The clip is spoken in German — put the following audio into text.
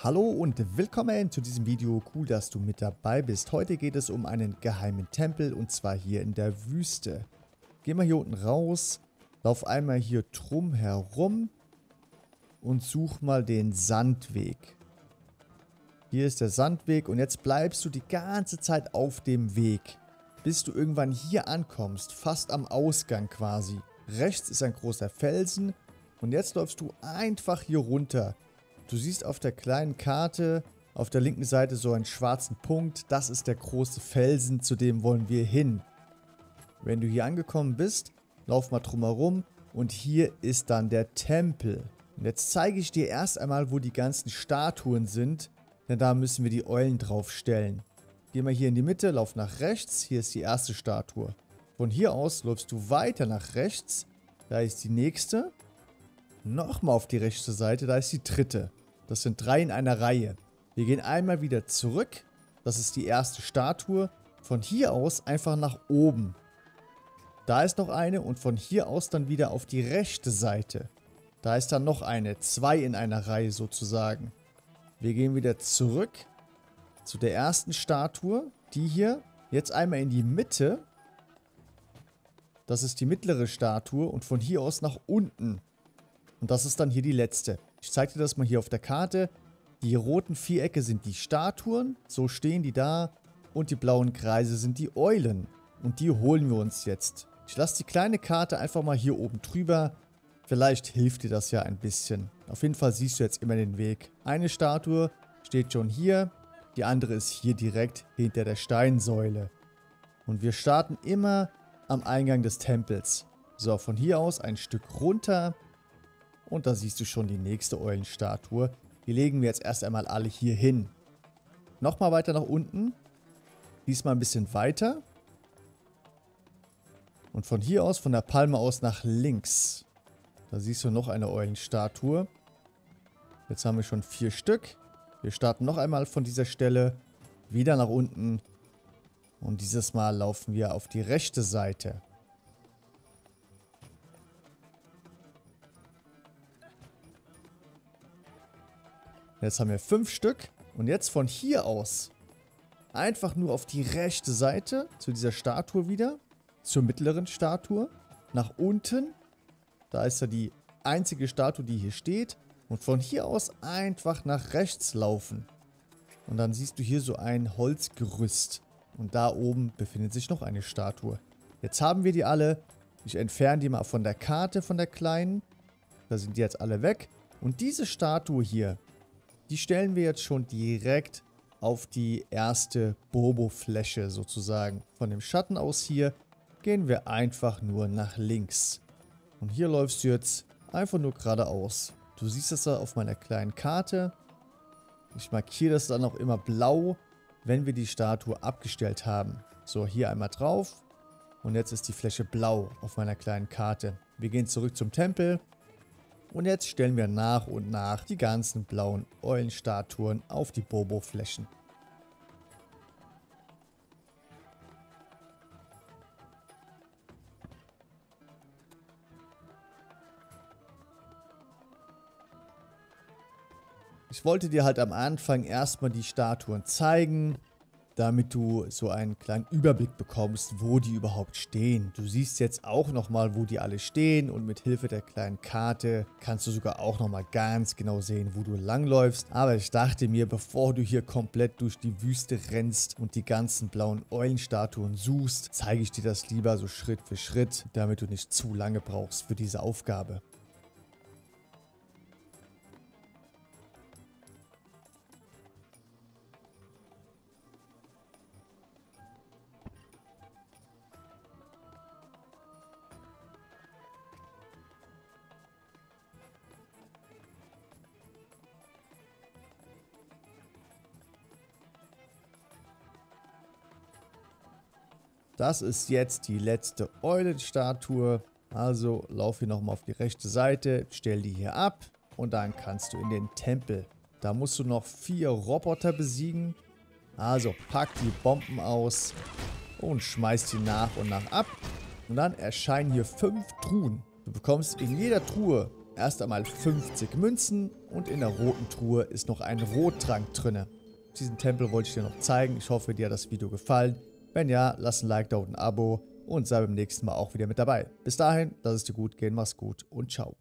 Hallo und willkommen zu diesem Video. Cool, dass du mit dabei bist. Heute geht es um einen geheimen Tempel und zwar hier in der Wüste. Geh mal hier unten raus, lauf einmal hier drum herum und such mal den Sandweg. Hier ist der Sandweg und jetzt bleibst du die ganze Zeit auf dem Weg, bis du irgendwann hier ankommst, fast am Ausgang quasi. Rechts ist ein großer Felsen und jetzt läufst du einfach hier runter. Du siehst auf der kleinen Karte auf der linken Seite so einen schwarzen Punkt. Das ist der große Felsen, zu dem wollen wir hin. Wenn du hier angekommen bist, lauf mal drumherum und hier ist dann der Tempel. Und jetzt zeige ich dir erst einmal, wo die ganzen Statuen sind, denn da müssen wir die Eulen draufstellen. Geh mal hier in die Mitte, lauf nach rechts, hier ist die erste Statue. Von hier aus läufst du weiter nach rechts, da ist die nächste. Nochmal auf die rechte Seite, da ist die dritte. Das sind drei in einer Reihe. Wir gehen einmal wieder zurück. Das ist die erste Statue. Von hier aus einfach nach oben. Da ist noch eine und von hier aus dann wieder auf die rechte Seite. Da ist dann noch eine. Zwei in einer Reihe sozusagen. Wir gehen wieder zurück zu der ersten Statue. Die hier. Jetzt einmal in die Mitte. Das ist die mittlere Statue und von hier aus nach unten. Und das ist dann hier die letzte. Ich zeige dir das mal hier auf der Karte. Die roten Vierecke sind die Statuen, so stehen die da. Und die blauen Kreise sind die Eulen. Und die holen wir uns jetzt. Ich lasse die kleine Karte einfach mal hier oben drüber. Vielleicht hilft dir das ja ein bisschen. Auf jeden Fall siehst du jetzt immer den Weg. Eine Statue steht schon hier. Die andere ist hier direkt hinter der Steinsäule. Und wir starten immer am Eingang des Tempels. So, von hier aus ein Stück runter. Und da siehst du schon die nächste Eulenstatue. Die legen wir jetzt erst einmal alle hier hin. Nochmal weiter nach unten. Diesmal ein bisschen weiter. Und von hier aus, von der Palme aus nach links. Da siehst du noch eine Eulenstatue. Jetzt haben wir schon vier Stück. Wir starten noch einmal von dieser Stelle. Wieder nach unten. Und dieses Mal laufen wir auf die rechte Seite. Jetzt haben wir fünf Stück. Und jetzt von hier aus einfach nur auf die rechte Seite zu dieser Statue wieder. Zur mittleren Statue. Nach unten. Da ist ja die einzige Statue, die hier steht. Und von hier aus einfach nach rechts laufen. Und dann siehst du hier so ein Holzgerüst. Und da oben befindet sich noch eine Statue. Jetzt haben wir die alle. Ich entferne die mal von der Karte, von der kleinen. Da sind die jetzt alle weg. Und diese Statue hier, die stellen wir jetzt schon direkt auf die erste Bobo-Fläche sozusagen. Von dem Schatten aus hier gehen wir einfach nur nach links. Und hier läufst du jetzt einfach nur geradeaus. Du siehst das da auf meiner kleinen Karte. Ich markiere das dann auch immer blau, wenn wir die Statue abgestellt haben. So, hier einmal drauf. Und jetzt ist die Fläche blau auf meiner kleinen Karte. Wir gehen zurück zum Tempel. Und jetzt stellen wir nach und nach die ganzen blauen Eulenstatuen auf die Bobo-Flächen. Ich wollte dir halt am Anfang erstmal die Statuen zeigen, damit du so einen kleinen Überblick bekommst, wo die überhaupt stehen. Du siehst jetzt auch nochmal, wo die alle stehen und mit Hilfe der kleinen Karte kannst du sogar auch nochmal ganz genau sehen, wo du langläufst. Aber ich dachte mir, bevor du hier komplett durch die Wüste rennst und die ganzen blauen Eulenstatuen suchst, zeige ich dir das lieber so Schritt für Schritt, damit du nicht zu lange brauchst für diese Aufgabe. Das ist jetzt die letzte Eulenstatue. Also lauf hier nochmal auf die rechte Seite, stell die hier ab und dann kannst du in den Tempel. Da musst du noch vier Roboter besiegen. Also pack die Bomben aus und schmeiß die nach und nach ab. Und dann erscheinen hier fünf Truhen. Du bekommst in jeder Truhe erst einmal 50 Münzen und in der roten Truhe ist noch ein Rottrank drinne. Diesen Tempel wollte ich dir noch zeigen. Ich hoffe, dir hat das Video gefallen. Wenn ja, lass ein Like da und ein Abo und sei beim nächsten Mal auch wieder mit dabei. Bis dahin, lass es dir gut gehen, mach's gut und ciao.